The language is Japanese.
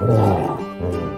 うん。